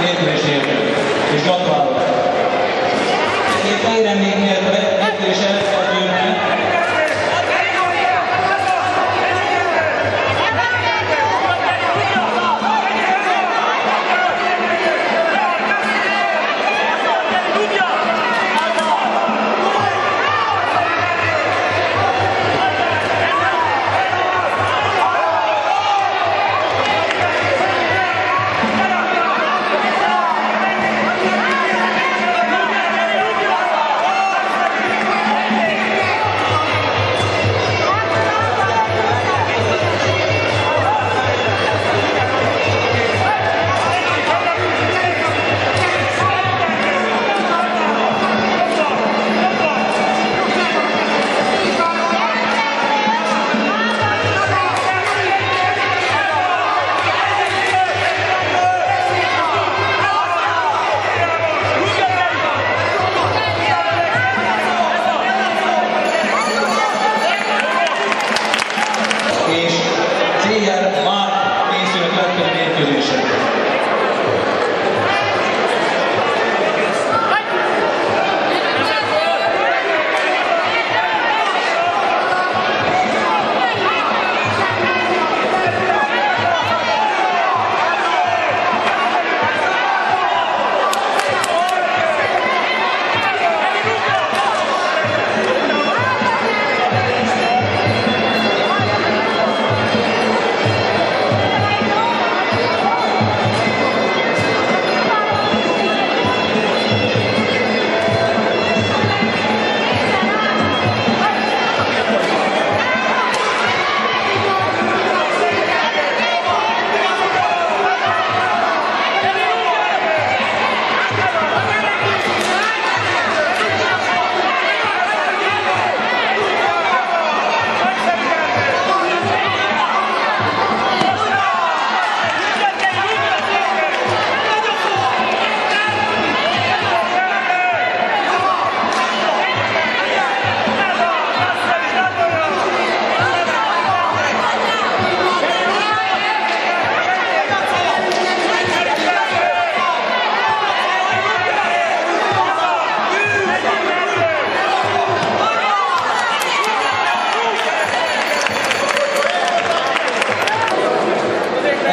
Amen.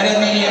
enemy